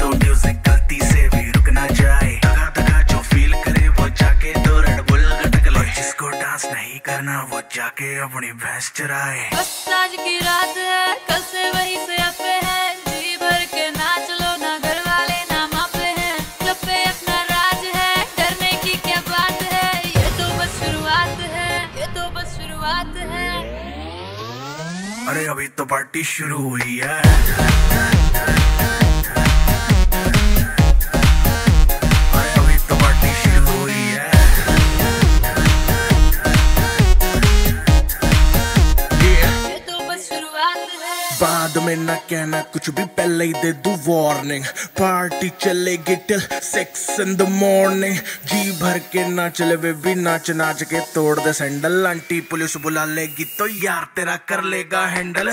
दो म्यूज़िक गलती भी जो फील करे वो जाके जिसको डांस नहीं करना वो जाके अपनी भैंस चराए। बस आज की रात है कल से वही से अपे है। जी भर के ना घर वाले ना मापे हैं। जब पे अपना राज है डरने की क्या बात है? ये तो बस शुरुआत है ये तो बस शुरुआत है। अरे अभी तो पार्टी शुरू हुई है। बाद में ना कहना, कुछ भी पहले ही दे दू वार्निंग पार्टी चलेगी till six in the morning जी भर के ना चले वे भी नाच नाच के तोड़ दे। सैंडल आंटी, पुलिस बुला लेगी तो यार तेरा कर लेगा हैंडल